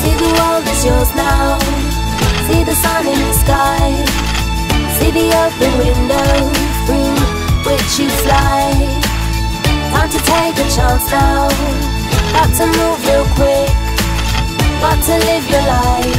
See the world is yours now. See the sun in the sky. See the open window through which you fly. Time to take a chance now. Got to move real quick. Got to live your life.